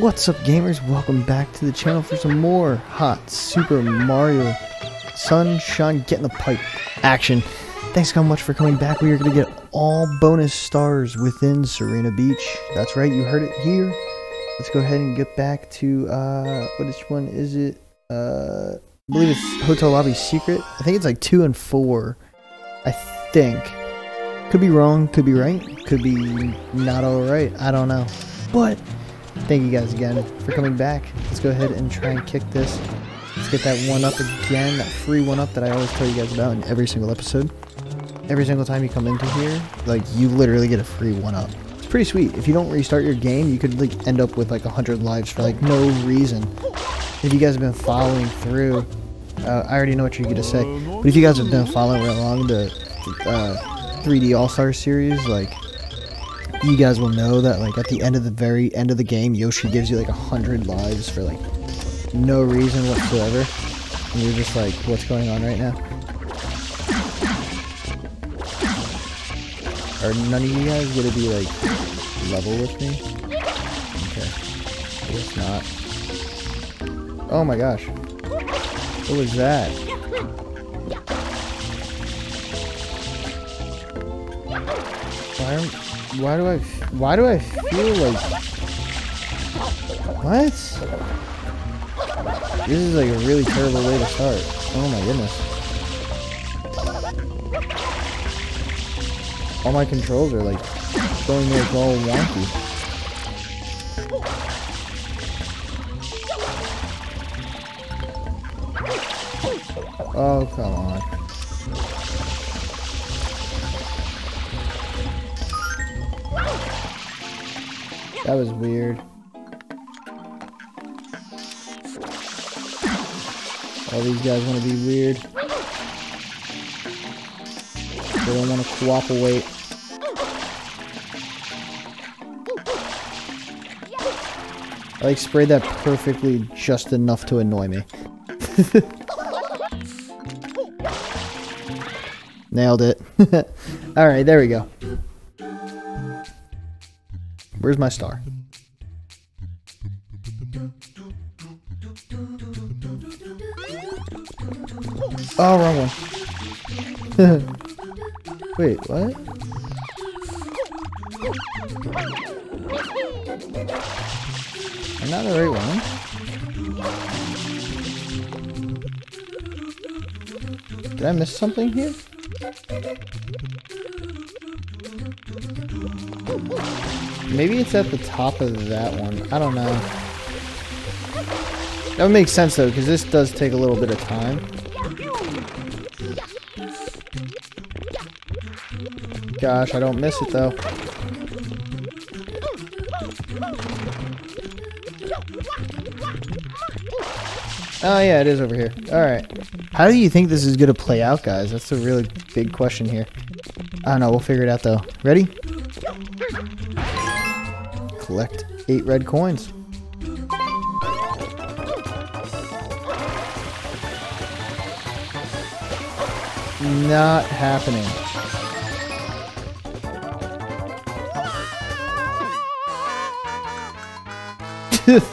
What's up gamers? Welcome back to the channel for some more hot Super Mario Sunshine Get in the Pipe action. Thanks so much for coming back. We are going to get all bonus stars within Sirena Beach. That's right, you heard it here. Let's go ahead and get back to, uh, what is one is it? Uh, I believe it's Hotel Lobby Secret. I think it's like 2 and 4. I think. Could be wrong, could be right, could be not alright. I don't know. But thank you guys again for coming back. Let's go ahead and try and kick this. Let's get that one up again, that free one up that I always tell you guys about in every single episode. Every single time you come into here, like you literally get a free one up. It's pretty sweet. If you don't restart your game, you could like end up with like 100 lives for like no reason. If you guys have been following through, uh, I already know what you're gonna say, but if you guys have been following along the uh, 3D All Star series, like you guys will know that like at the end of the very end of the game, Yoshi gives you like a hundred lives for like no reason whatsoever. And you're just like, what's going on right now? Are none of you guys gonna be like level with me? Okay. I guess not. Oh my gosh. What was that? Why am why do I why do I feel like what? This is like a really terrible way to start. Oh my goodness. All my controls are like going like all wonky. Oh, come on. That was weird. All these guys want to be weird. They don't want to cooperate. I like sprayed that perfectly just enough to annoy me. Nailed it. Alright, there we go. Where's my star? Oh, wrong one. Wait, what? I the right one? Did I miss something here? Maybe it's at the top of that one. I don't know. That would make sense though, because this does take a little bit of time. Gosh, I don't miss it though. Oh yeah, it is over here. Alright. How do you think this is going to play out, guys? That's a really big question here. I don't know, we'll figure it out though. Ready? Collect eight red coins. Not happening.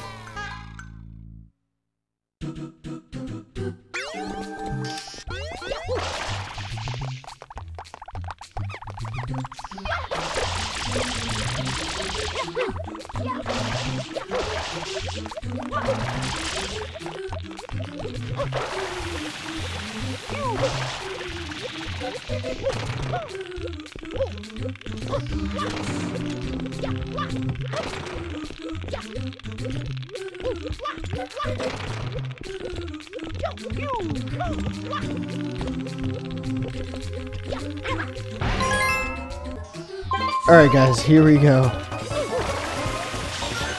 Alright guys, here we go.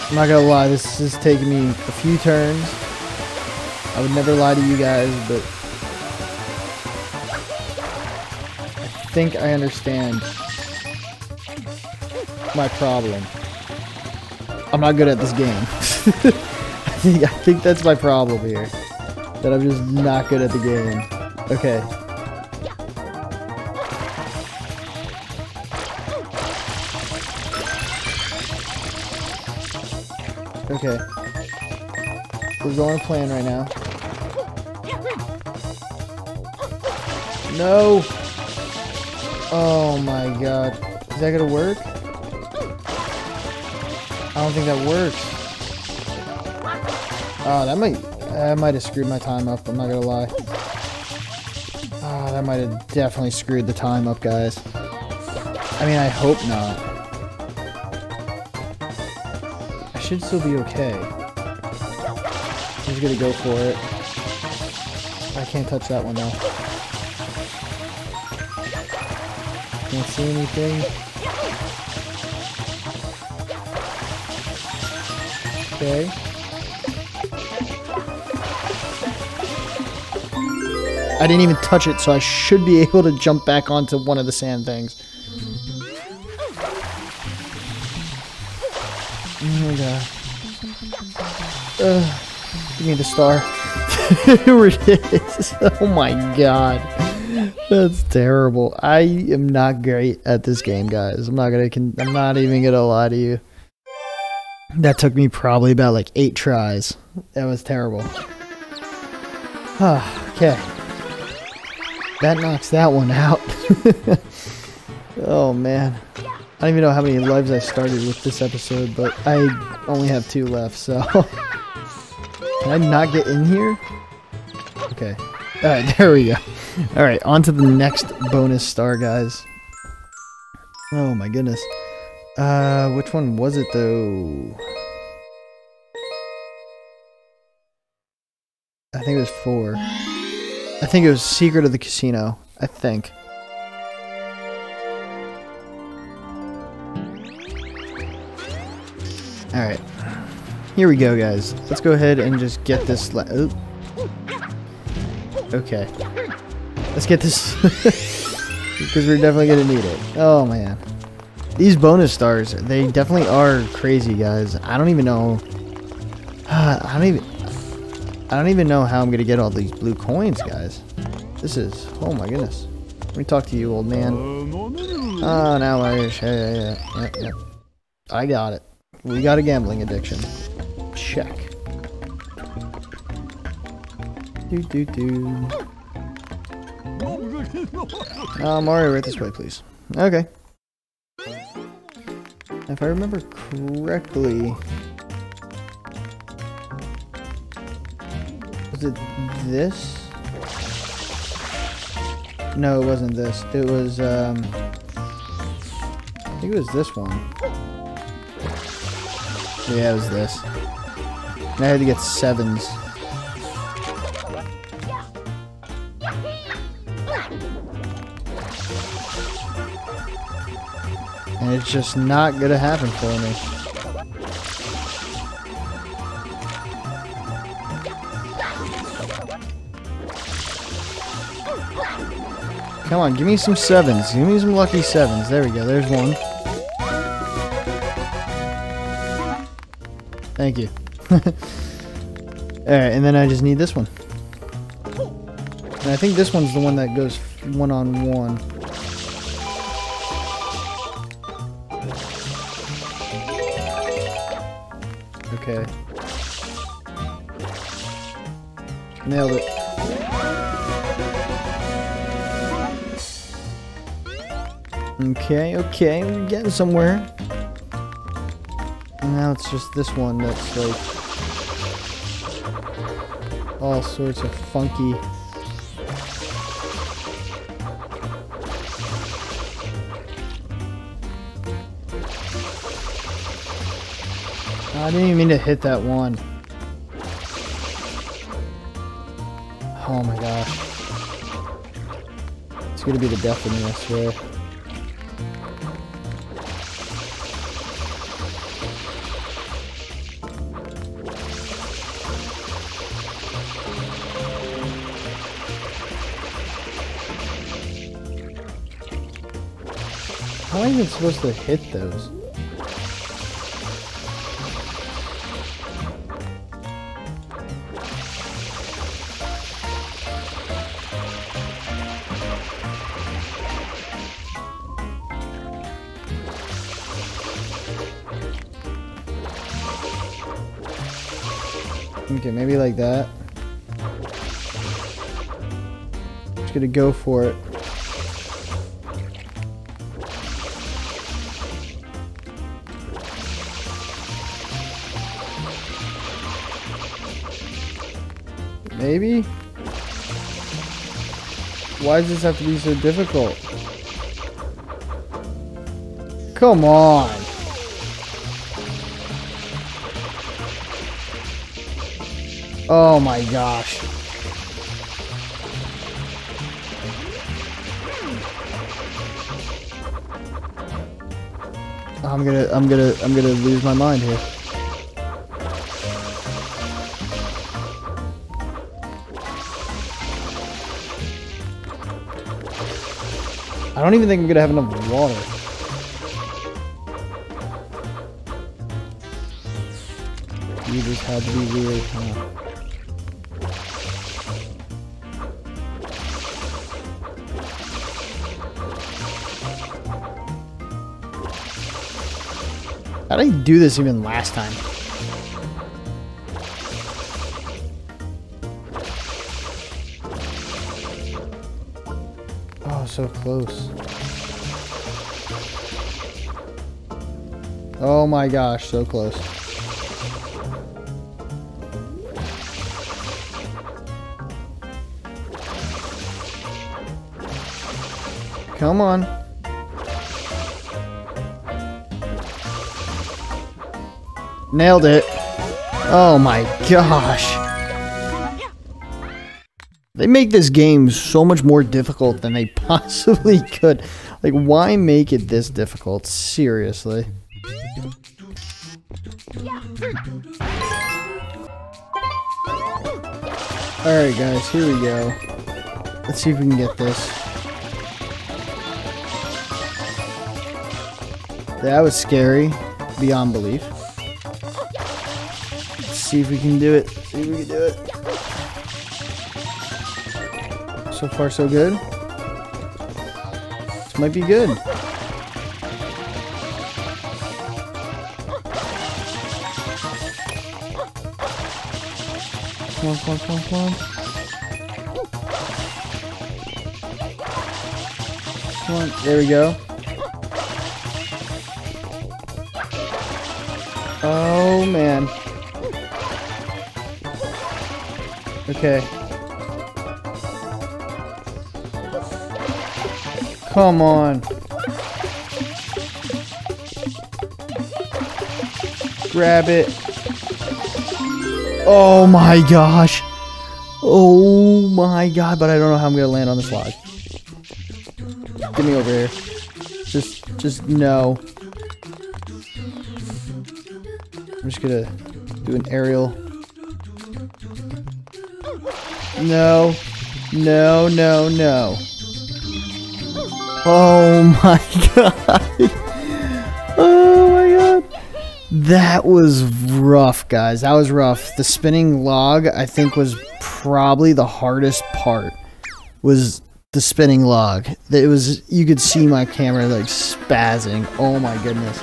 I'm not gonna lie, this is taking me a few turns. I would never lie to you guys, but I think I understand my problem. I'm not good at this game. I, think, that's my problem here. That I'm just not good at the game. Okay. Okay. We're going plan right now. No! Oh my god. Is that gonna work? I don't think that works. Oh, that might that might have screwed my time up, I'm not gonna lie. Oh, that might have definitely screwed the time up, guys. I mean, I hope not. I should still be okay. I'm just gonna go for it. I can't touch that one though. Can't see anything. Okay. I didn't even touch it, so I should be able to jump back onto one of the sand things. Oh my god. Uh, give me the star. Here it is. Oh my god. That's terrible. I am not great at this game, guys. I'm not gonna. I'm not even gonna lie to you. That took me probably about like eight tries. That was terrible. okay. That knocks that one out. oh man. I don't even know how many lives I started with this episode, but I only have two left, so. Can I not get in here? Okay. Alright, there we go. Alright, on to the next bonus star, guys. Oh my goodness. Uh, which one was it though? I think it was four. I think it was Secret of the Casino. I think. Alright. Here we go, guys. Let's go ahead and just get this... Oop. Okay. Let's get this... because we're definitely going to need it. Oh, man. These bonus stars, they definitely are crazy, guys. I don't even know... I don't even... I don't even know how I'm going to get all these blue coins, guys. This is... Oh, my goodness. Let me talk to you, old man. Oh, now I... Yeah, yeah, yeah, yeah. I got it. We got a gambling addiction. Check. Do do do. Uh, Mario, right this way, please. Okay. If I remember correctly... Was it this? No, it wasn't this. It was, um... I think it was this one. Yeah, it was this. And I had to get sevens. And it's just not gonna happen for me. Come on, give me some sevens. Give me some lucky sevens. There we go. There's one. Thank you. Alright, and then I just need this one. And I think this one's the one that goes one-on-one. -on -one. Okay. Nailed it. Okay, okay, we're getting somewhere. Now it's just this one that's like all sorts of funky I didn't even mean to hit that one. Oh my gosh. It's gonna be the death of me, I swear. even supposed to hit those? Okay, maybe like that. I'm just gonna go for it. Maybe? Why does this have to be so difficult? Come on. Oh my gosh. I'm gonna, I'm gonna, I'm gonna lose my mind here. Don't even think I'm gonna have enough water. You just had to be weird, huh? How did I do this even last time? So close. Oh my gosh, so close. Come on. Nailed it. Oh my gosh. They make this game so much more difficult than they possibly could. Like, why make it this difficult? Seriously. Alright guys, here we go. Let's see if we can get this. That was scary, beyond belief. Let's see if we can do it. See if we can do it. So far, so good. This might be good. Come on, come on, come on, come on. Come on, there we go. Oh man. Okay. Come on. Grab it. Oh my gosh. Oh my god, but I don't know how I'm gonna land on this log. Get me over here. Just, just no. I'm just gonna do an aerial. No. No, no, no. Oh my god. Oh my god. That was rough, guys. That was rough. The spinning log, I think, was probably the hardest part. Was the spinning log. It was you could see my camera like spazzing. Oh my goodness.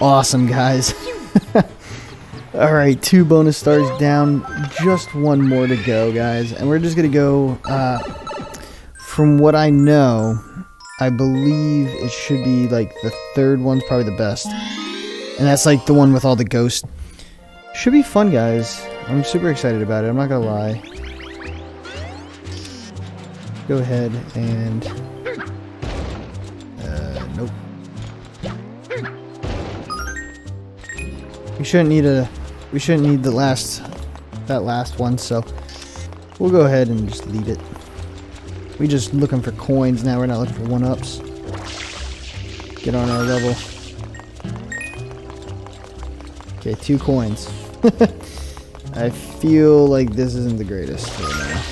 Awesome, guys. Alright, two bonus stars down. Just one more to go, guys. And we're just going to go, uh, from what I know, I believe it should be like the third one's probably the best. And that's like the one with all the ghosts. Should be fun, guys. I'm super excited about it. I'm not to lie. Go ahead and... Uh, nope. We shouldn't need a we shouldn't need the last that last one, so we'll go ahead and just leave it. We just looking for coins now, we're not looking for one-ups. Get on our level. Okay, two coins. I feel like this isn't the greatest right now.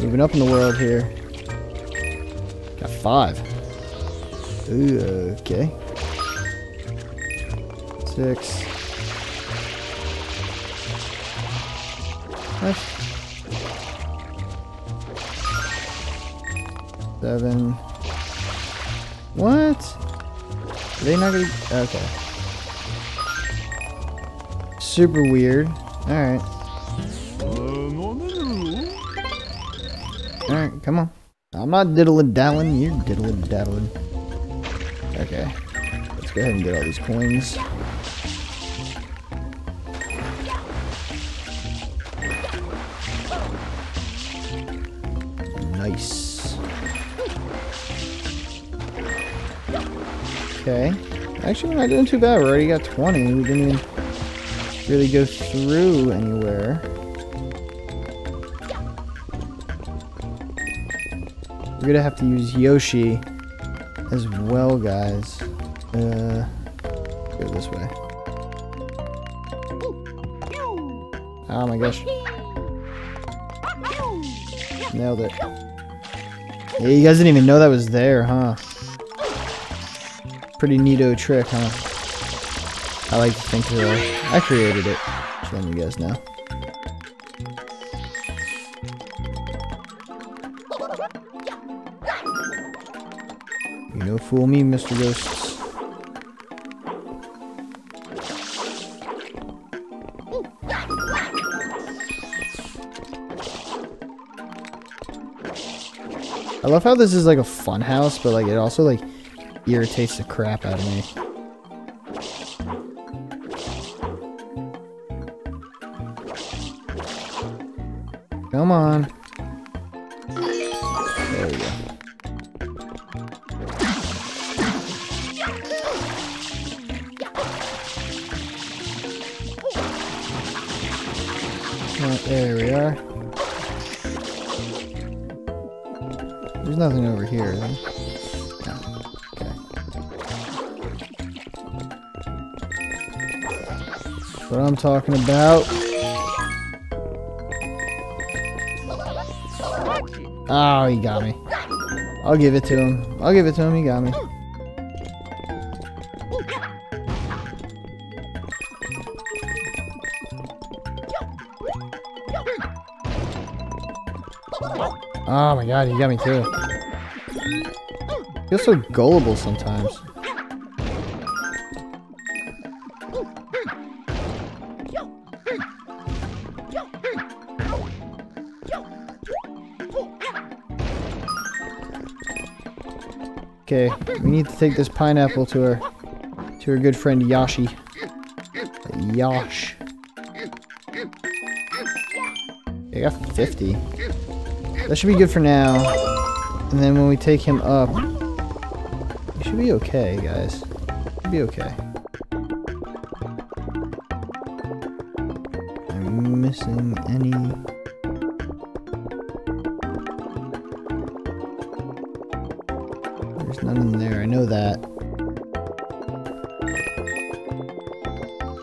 Moving up in the world here. Got five. Ooh, okay. Six. What? Seven. What? Are they not gonna... Okay. Super weird. Alright. Alright, come on. I'm not diddling daddling, you're diddling daddling. Okay. Let's go ahead and get all these coins. Okay. Actually, we're not doing too bad. We already got 20. We didn't even really go through anywhere. We're gonna have to use Yoshi as well, guys. Uh, go this way. Oh my gosh. Nailed it. Yeah, you guys didn't even know that was there, huh? Pretty neato trick, huh? I like to think that I created it. Just letting you guys know. You no fool me, Mr. Ghosts. I love how this is like a fun house, but like it also like irritates the crap out of me. Come on. There we go. There we are. There's nothing over here, then. What I'm talking about. Oh, he got me. I'll give it to him. I'll give it to him. He got me. Oh my god, he got me too. Feels so gullible sometimes. Okay, we need to take this pineapple to our to our good friend Yoshi. Yosh. I got 50. That should be good for now. And then when we take him up, we should be okay, guys. Should be okay. I'm missing any... None in there, I know that.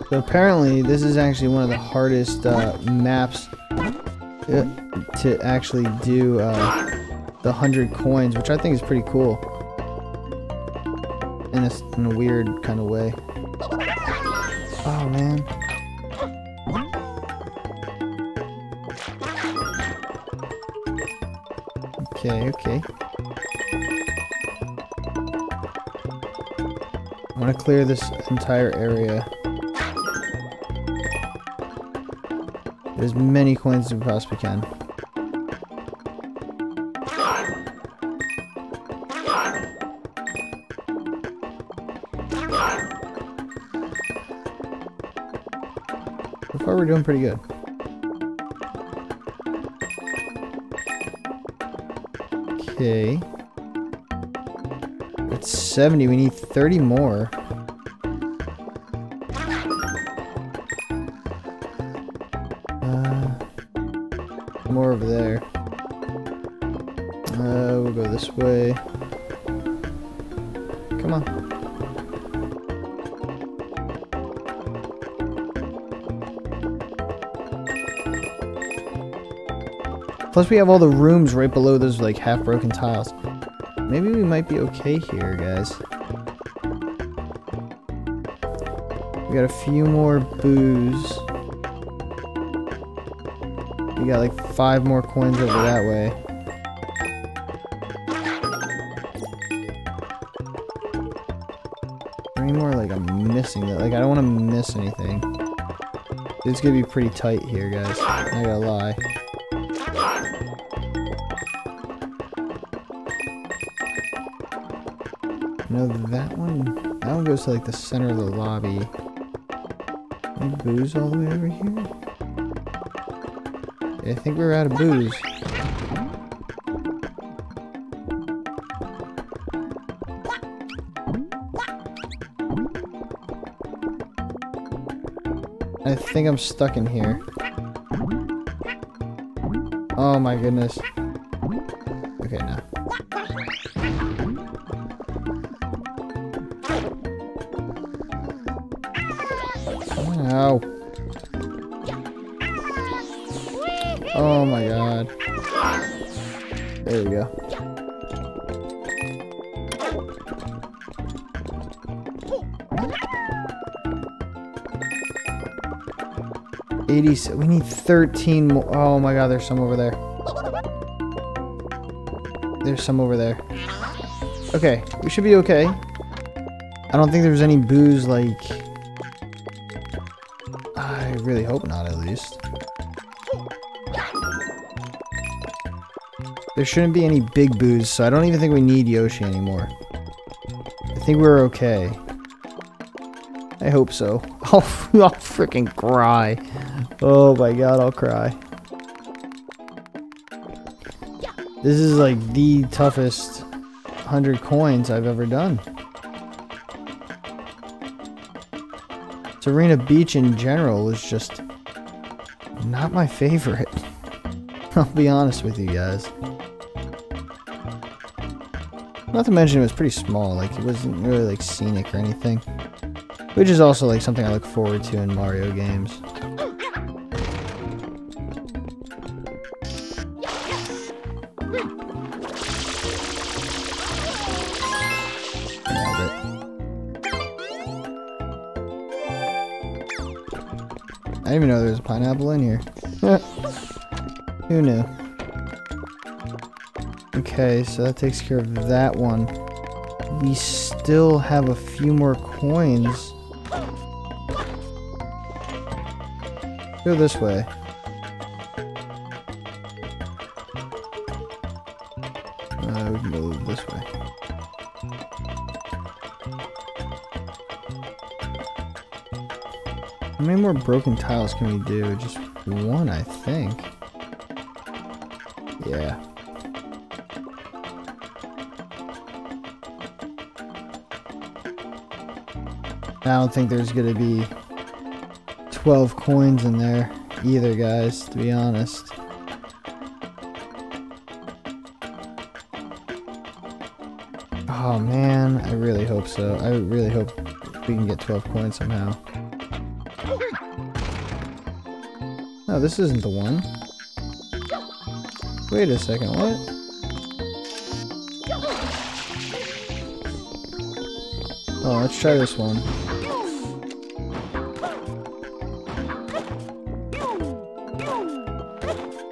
So apparently, this is actually one of the hardest uh, maps uh, to actually do uh, the 100 coins, which I think is pretty cool. In a, in a weird kind of way. Oh, man. Okay, okay. Clear this entire area. As many coins as we possibly can. So far we're doing pretty good. Okay. It's 70, we need 30 more. Plus we have all the rooms right below those like half broken tiles. Maybe we might be okay here, guys. We got a few more Boos. We got like five more coins over that way. Any more like I'm missing that. Like, I don't want to miss anything. It's gonna be pretty tight here, guys. Not gonna lie. No, that one, that one goes to like the center of the lobby. Any Boos all the way over here? Yeah, I think we're out of Boos. I think I'm stuck in here. Oh my goodness. we need 13 more. Oh my god, there's some over there. There's some over there. Okay, we should be okay. I don't think there's any Boos, like... I really hope not, at least. There shouldn't be any big Boos, so I don't even think we need Yoshi anymore. I think we're okay. I hope so. I'll, I'll freaking cry. Oh my god, I'll cry. This is like the toughest 100 coins I've ever done. Sirena Beach in general is just not my favorite. I'll be honest with you guys. Not to mention it was pretty small, like it wasn't really like scenic or anything. Which is also like something I look forward to in Mario games. I didn't even know there was a pineapple in here. Who knew? Okay, so that takes care of that one. We still have a few more coins. Go this way. Uh, we can go this way. How many more broken tiles can we do? Just one, I think. Yeah. I don't think there's gonna be 12 coins in there either, guys, to be honest. Oh man, I really hope so. I really hope we can get 12 coins somehow. No, this isn't the one. Wait a second, what? Oh, let's try this one.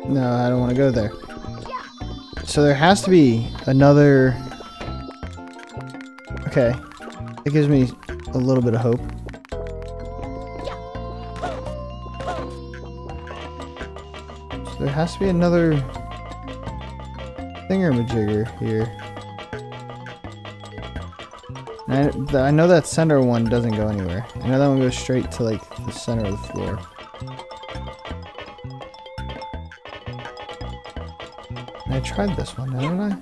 No, I don't want to go there. So there has to be another... Okay. It gives me a little bit of hope. There has to be another thingamajigger here. I, I know that center one doesn't go anywhere. I know that one goes straight to like the center of the floor. I tried this one, didn't I?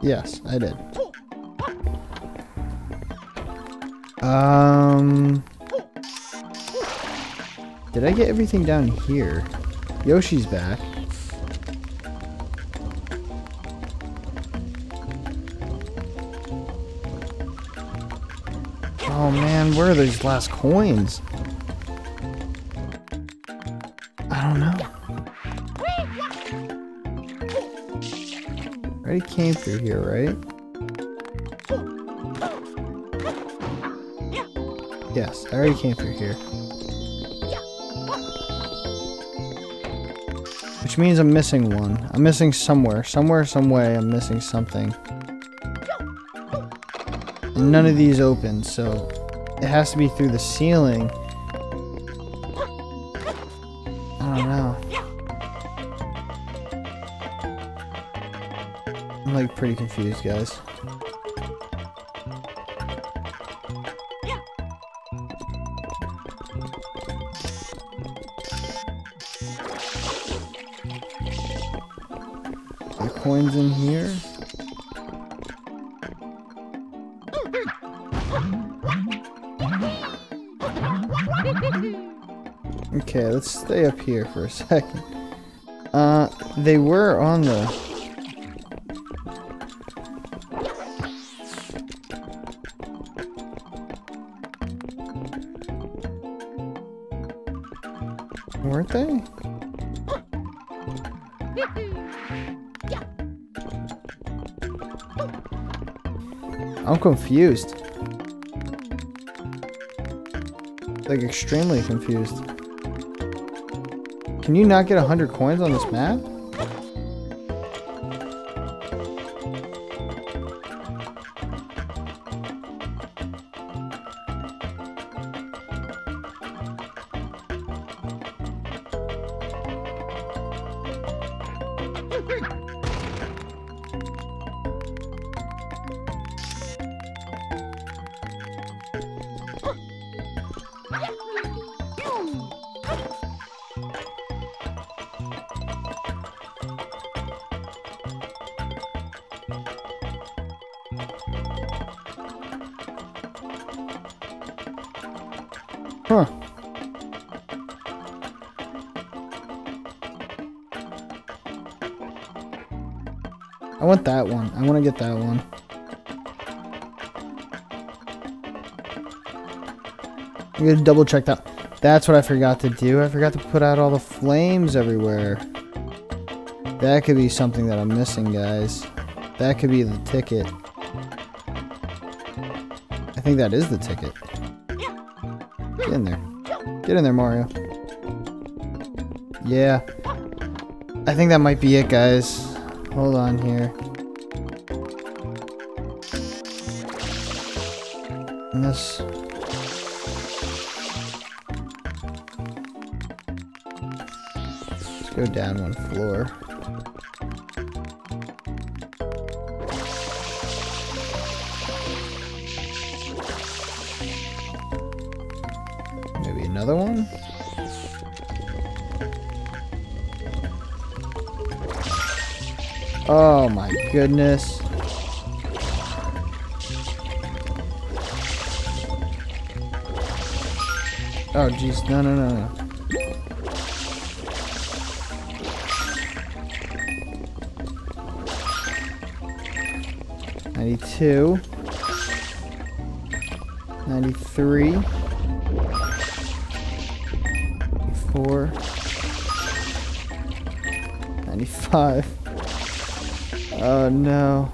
Yes, I did. Um... Did I get everything down here? Yoshi's back. Are these last coins? I don't know. Already came through here, right? Yes, I already came through here. Which which means I'm missing one. I'm missing somewhere. Somewhere, some way, I'm missing something. And none of these open, so it has to be through the ceiling. I don't know. I'm like pretty confused, guys. The coins in here. Let's stay up here for a second. Uh, they were on the... Weren't they? I'm confused. Like, extremely confused. Can you not get 100 coins on this map? I want that one. I want to get that one. I'm gonna double check that. That's what I forgot to do. I forgot to put out all the flames everywhere. That could be something that I'm missing, guys. That could be the ticket. I think that is the ticket. Get in there. Get in there, Mario. Yeah. I think that might be it, guys. Hold on here. And this... Let's go down one floor. Goodness. Oh jeez, no no no no. Ninety-two. Ninety-three. Four. Ninety-five. Oh no.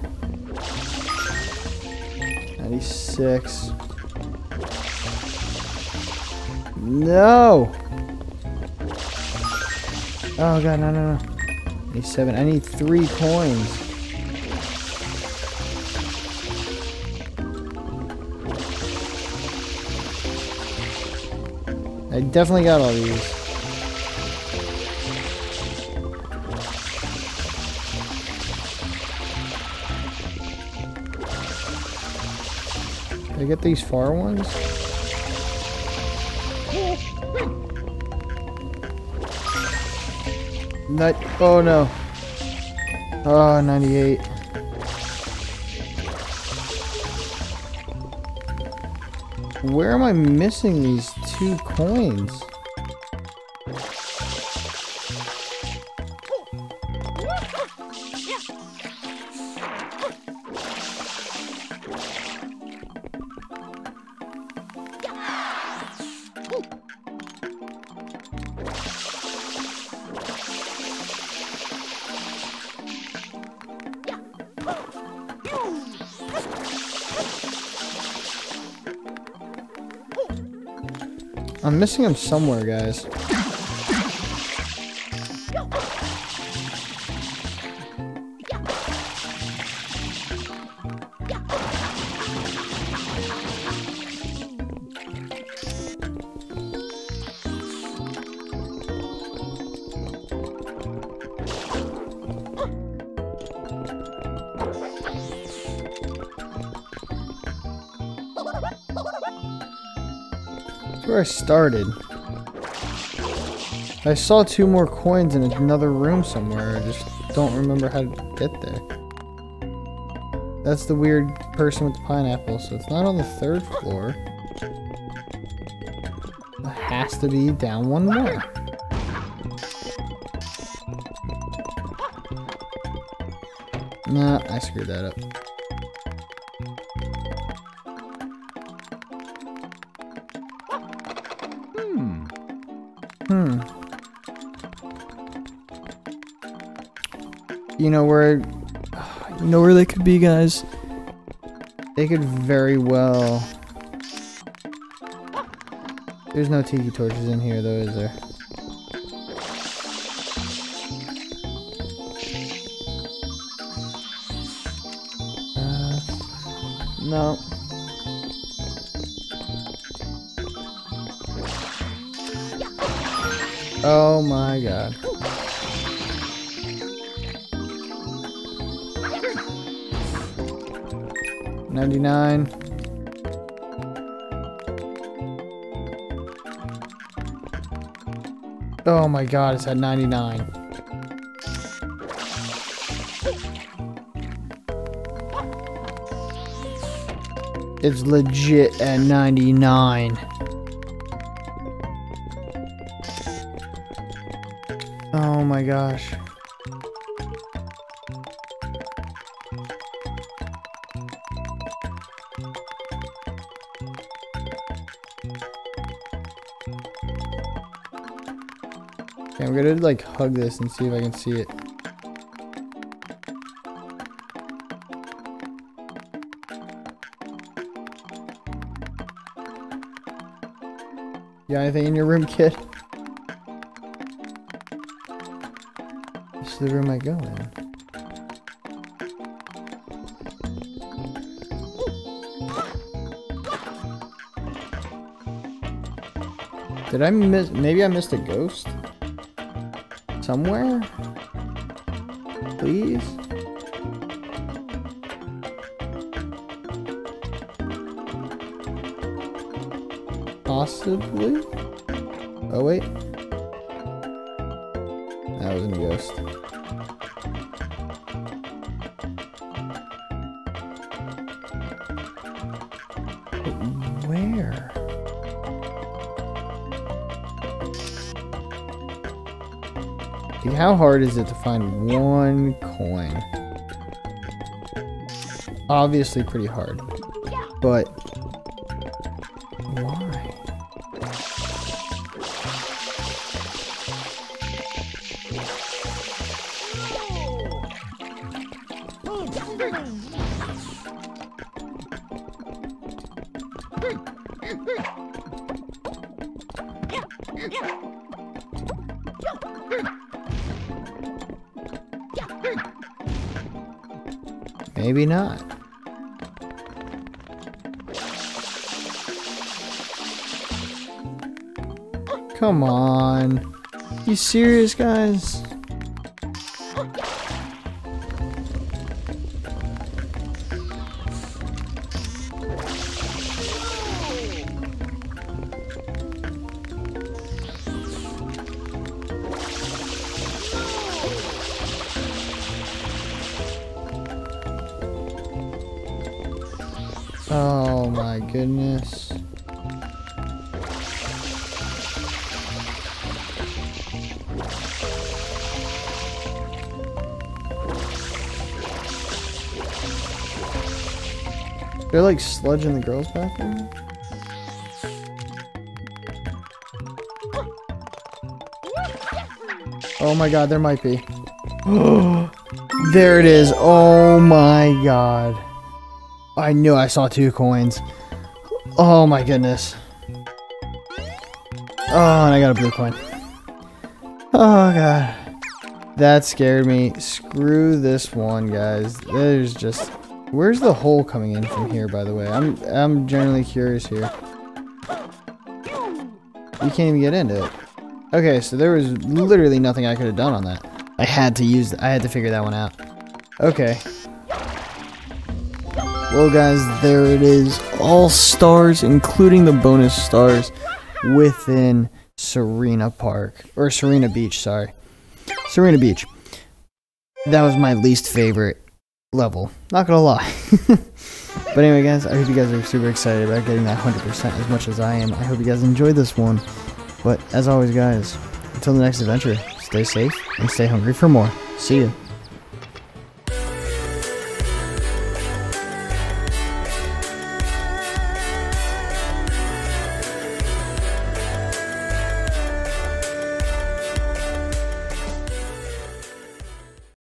96. No! Oh god, no, no, no. 87. I need three coins. I definitely got all these. I get these far ones? Not, oh no. Oh, 98. Where am I missing these two coins? I'm missing him somewhere, guys. Where I started. I saw two more coins in another room somewhere. I just don't remember how to get there. That's the weird person with the pineapple, so it's not on the third floor. It has to be down one more. Nah, I screwed that up. You know where you know where they could be, guys? They could very well There's no tiki torches in here though, is there? 99. Oh my god, it's at 99. It's legit at 99. Oh my gosh. I'm gonna like hug this and see if I can see it. You got anything in your room, kid? This is the room I go in. Did I miss? Maybe I missed a ghost? Somewhere? Please? Possibly? Oh wait. That wasn't a ghost. How hard is it to find one coin? Obviously pretty hard. But Maybe not. Come on. You serious, guys? Like sludge in the girls' bathroom? Oh my god, there might be. there it is. Oh my god. I knew I saw two coins. Oh my goodness. Oh, and I got a blue coin. Oh god. That scared me. Screw this one, guys. There's just Where's the hole coming in from here, by the way? I'm I'm generally curious here. You can't even get into it. Okay, so there was literally nothing I could have done on that. I had to use I had to figure that one out. Okay. Well guys, there it is. All stars, including the bonus stars. within Sirena Park or Sirena Beach, sorry. Sirena Beach. That was my least favorite level. Not gonna lie. but anyway, guys, I hope you guys are super excited about getting that 100% as much as I am. I hope you guys enjoyed this one. But as always, guys, until the next adventure, stay safe and stay hungry for more. See you.